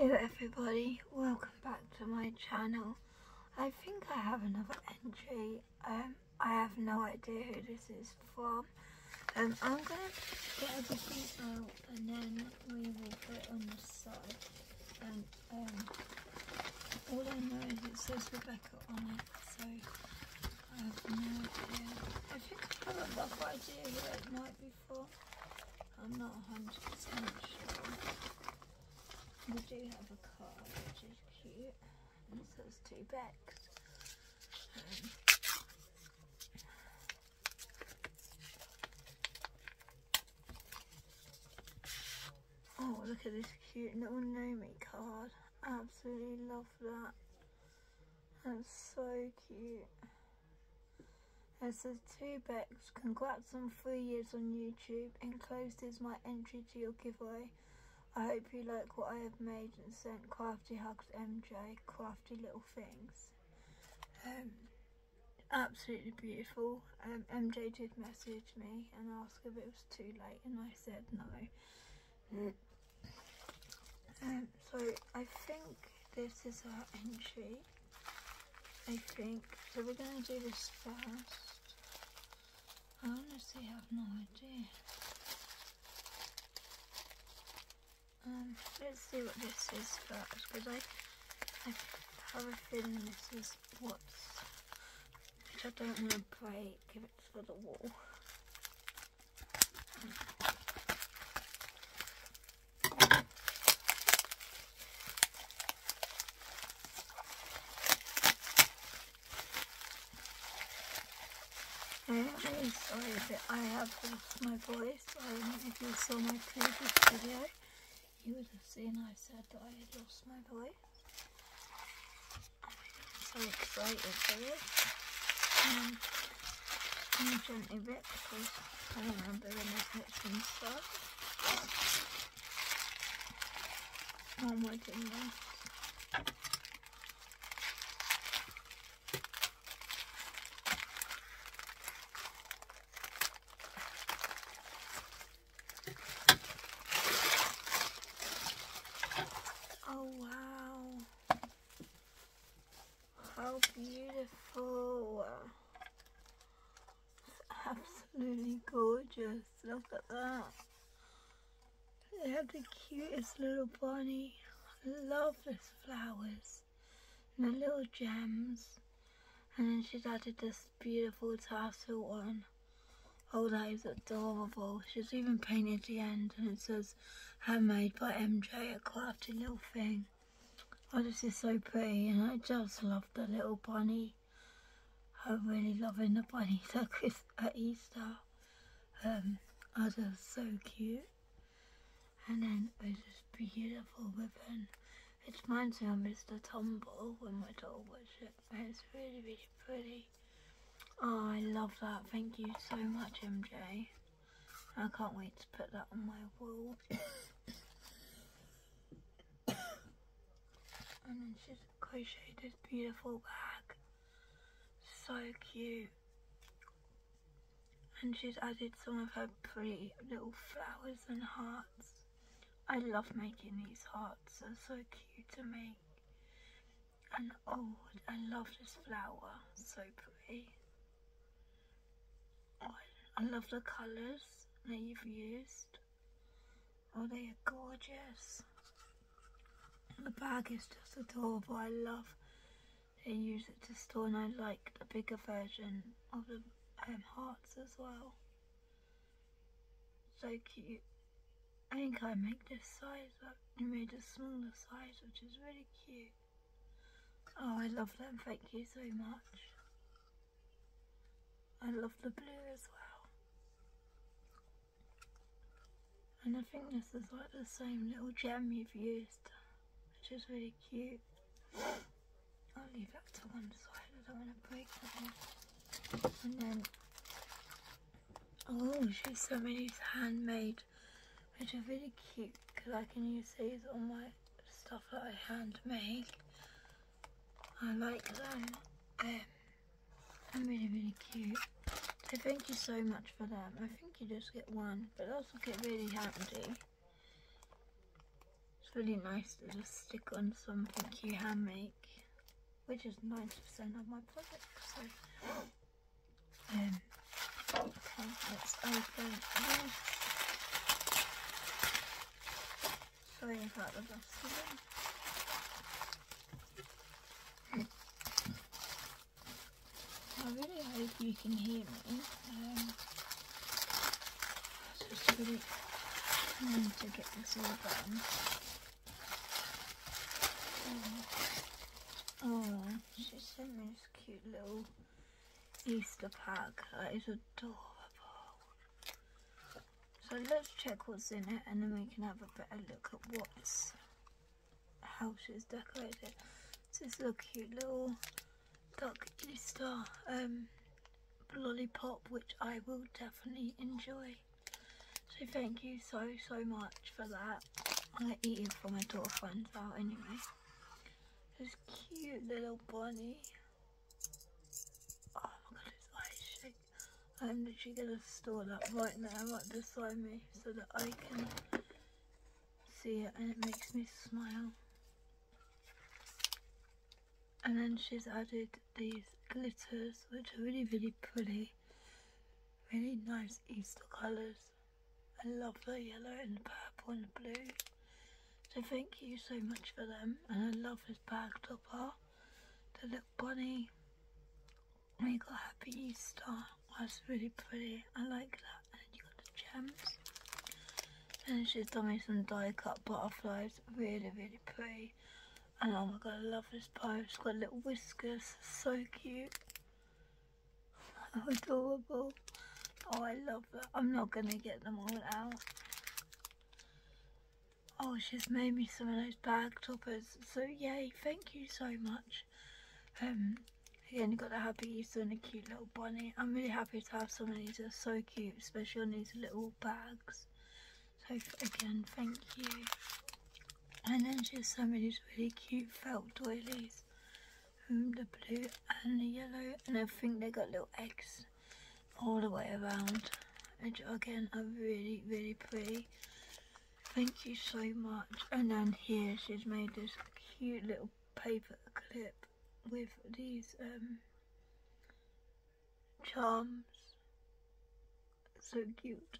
Everybody, welcome back to my channel. I think I have another entry. Um, I have no idea who this is from. Um, I'm gonna get everything out and then we will put it on the side. And um, all I know is it says Rebecca on it, so I have no idea. I think I have a rough idea who it might be. I'm not 100% sure. We do have a card which is cute and it says two bags. Um, oh, look at this cute little Nomi card. Absolutely love that. That's so cute. It says to Bex, congrats on three years on YouTube. Enclosed is my entry to your giveaway. I hope you like what I have made and sent crafty hugs MJ, crafty little things. Um, absolutely beautiful. Um, MJ did message me and ask if it was too late and I said no. Um, so I think this is our entry. I think. So we're going to do this first. I honestly have no idea. Um, let's see what this is first, because I, I have a feeling this is what's, which I don't want to break if it's for the wall. I'm sorry that I have lost my voice. Um, if you saw my previous video, you would have seen I said that I had lost my voice. I'm so excited for this. Um, I'm gently bit because I don't remember when this next one starts. Oh my goodness. Oh wow. How beautiful. It's absolutely gorgeous. Look at that. They have the cutest little bunny. I love this flowers. And the little gems. And then she's added this beautiful tassel on. Oh, that is adorable. She's even painted the end and it says handmade by MJ, a crafty little thing. Oh, this is so pretty and I just love the little bunny. I'm really loving the bunnies at, Chris at Easter. Um, oh, they're so cute. And then there's this beautiful ribbon. It reminds me of Mr. Tumble when my dog was it. It's really, really pretty. Oh, I love that. Thank you so much, MJ. I can't wait to put that on my wall. And she's crocheted this beautiful bag. So cute. And she's added some of her pretty little flowers and hearts. I love making these hearts. They're so cute to make. And oh, I love this flower. So pretty. Oh, I love the colours that you've used. Oh, they are gorgeous. The bag is just adorable. I love they use it to store, and I like the bigger version of the um, hearts as well. So cute. I think I make this size up. I made a smaller size, which is really cute. Oh, I love them. Thank you so much. I love the blue as well. And I think this is like the same little gem you've used, which is really cute. I'll leave that to one side, I don't want to break that. And then, oh, she's so many handmade, which are really cute because I can use these on my stuff that I handmade. I like them. Um, they're really, really cute. So thank you so much for them. I think you just get one, but will get really handy. It's really nice to just stick on something you hand make, which is 90% of my project. So, um, okay, let's open this. Sorry about the rustling. I really hope you can hear me. Um, just really trying to get this all done. Oh, she sent me this cute little Easter pack. That is adorable. So let's check what's in it and then we can have a better look at what's how she's decorated. It's this little cute little duck Easter um, lollipop which I will definitely enjoy. So thank you so so much for that. I'm gonna eat it for my daughter finds out anyway. This cute little bunny. Oh my god, his eyes shake. I'm literally gonna store that right now right beside me so that I can see it and it makes me smile. And then she's added these glitters which are really really pretty. Really nice Easter colours. I love the yellow and the purple and the blue. So thank you so much for them. And I love this bag topper. The little bunny. And you got Happy Easter. That's really pretty. I like that. And you got the gems. And she's done me some die cut butterflies. Really, really pretty. And oh my god, I love this pose. It's got little whiskers. So cute. Adorable. Oh, I love that. I'm not going to get them all out. Oh, she's made me some of those bag toppers. So, yay. Thank you so much. Um, again, got the happy Easter and a cute little bunny. I'm really happy to have some of these. They're so cute, especially on these little bags. So, again, thank you. And then she's some of these really cute felt doilies. Um, the blue and the yellow. And I think they got little eggs all the way around. And again are really, really pretty. Thank you so much. And then here she's made this cute little paper clip with these um, charms. So cute.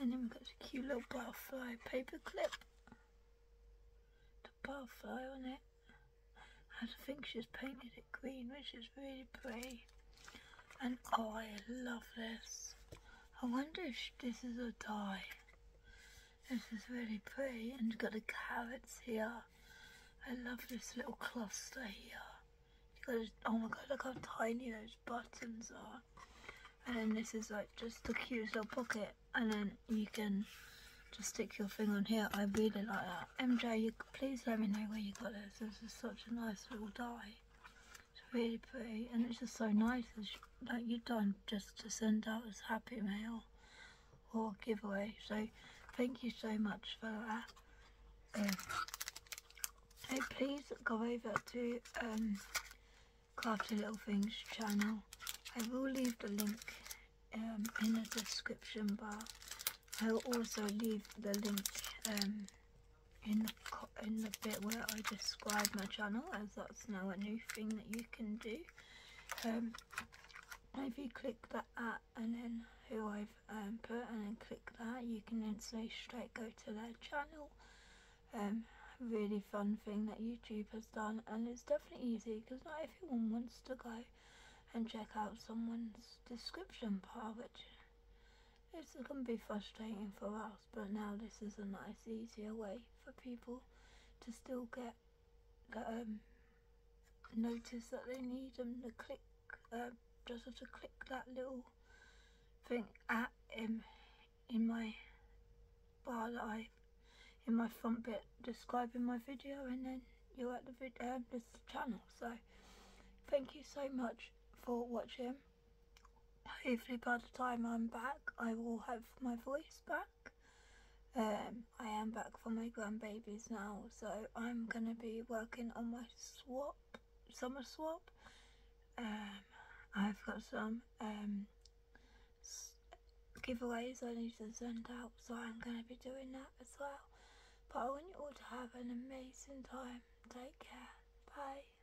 And then we've got this cute little butterfly paper clip. The butterfly on it. I think she's painted it green, which is really pretty. And oh, I love this. I wonder if this is a die. This is really pretty and got the carrots here. I love this little cluster here. You got oh my god, look how tiny those buttons are. And then this is like just the cutest little pocket. And then you can just stick your thing on here. I really like that. MJ, you, please let me know where you got this. This is such a nice little die. Really pretty and it's just so nice as like you've done just to send out as happy mail or giveaway. So thank you so much for that. Um, hey, please go over to um, Crafty Little Things channel. I will leave the link um, in the description bar. I will also leave the link um, in the in the bit where I describe my channel, as that's now a new thing that you can do. Um, if you click that at and then who I've um, put and then click that, you can say straight go to their channel. Um, really fun thing that YouTube has done, and it's definitely easy because not everyone wants to go and check out someone's description part, which it's going to be frustrating for us, but now this is a nice, easier way for people to still get the um, notice that they need them to click, uh, just have to click that little thing at in, in my bar that I, in my front bit describing my video and then you're at the vid uh, this channel. So thank you so much for watching. Hopefully by the time I'm back I will have my voice back. Um, I am back for my grandbabies now so I'm going to be working on my swap, summer swap. Um, I've got some um, giveaways I need to send out, so I'm going to be doing that as well. But I want you all to have an amazing time. Take care.